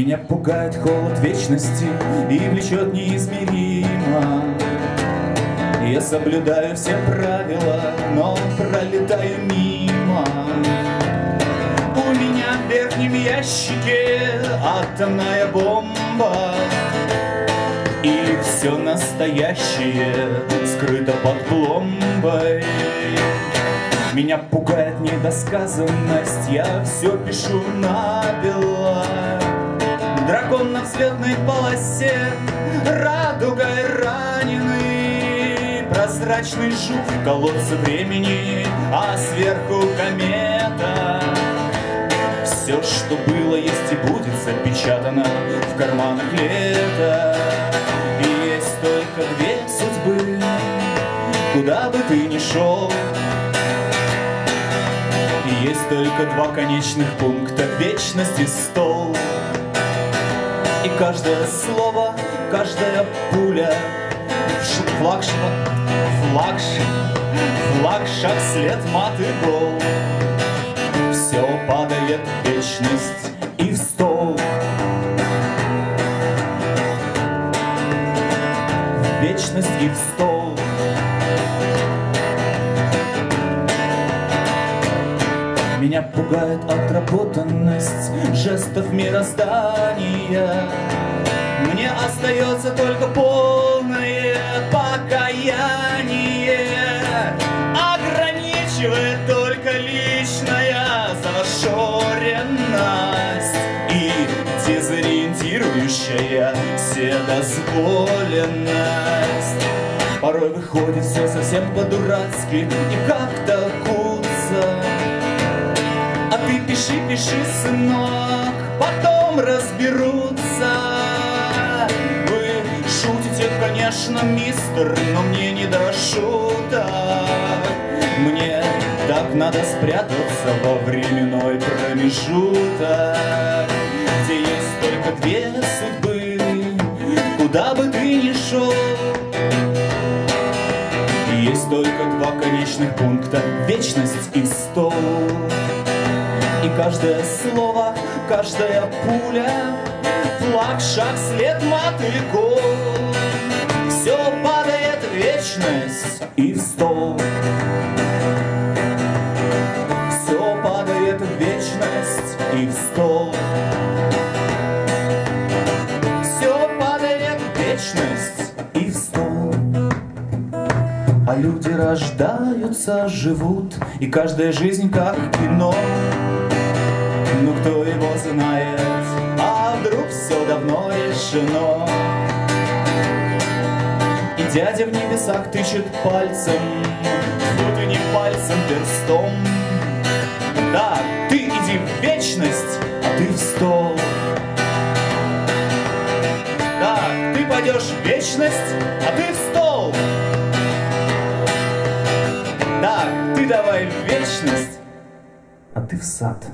Меня пугает холод вечности и влечет неизмеримо. Я соблюдаю все правила, но пролетаю мимо. У меня в верхнем ящике атомная бомба. И все настоящее скрыто под пломбой. Меня пугает недосказанность, я все пишу набело. Дракон на взлетной полосе, радугой раненый, Прозрачный жук в колодце времени, а сверху комета. Все, что было, есть и будет запечатано в карманах лета. И есть только две судьбы, куда бы ты ни шел, и есть только два конечных пункта вечности стол. И каждое слово, каждая пуля. Флаг, флаг, флаг, шаг, след, мат и гол. Все падает в вечность и в стол. В вечность и в стол Меня пугает отработанность жестов мироздания. Мне остается только полное покаяние, ограничивает только личная зашоренность и дезориентирующая вседозволенность. Порой выходит все совсем по-дурацки и как-то куца. Пиши, пиши, сынок, потом разберутся. Вы шутите, конечно, мистер, но мне не до шуток. Мне так надо спрятаться во временной промежуток, где есть только две судьбы, куда бы ты ни шел. Есть только два конечных пункта — вечность и стол. И каждое слово, каждая пуля, Флаг, шаг, след, гол. Все падает в вечность и в стол. Все падает в вечность и в стол. Все падает в вечность и в стол. А люди рождаются, живут, и каждая жизнь как кино. Ну кто его знает, а вдруг все давно решено. И дядя в небесах тычет пальцем, Тьфу ты не пальцем, перстом. Да, ты иди в вечность, а ты в стол. Да, ты пойдешь в вечность, а ты в стол. Да, ты давай в вечность, а ты в сад.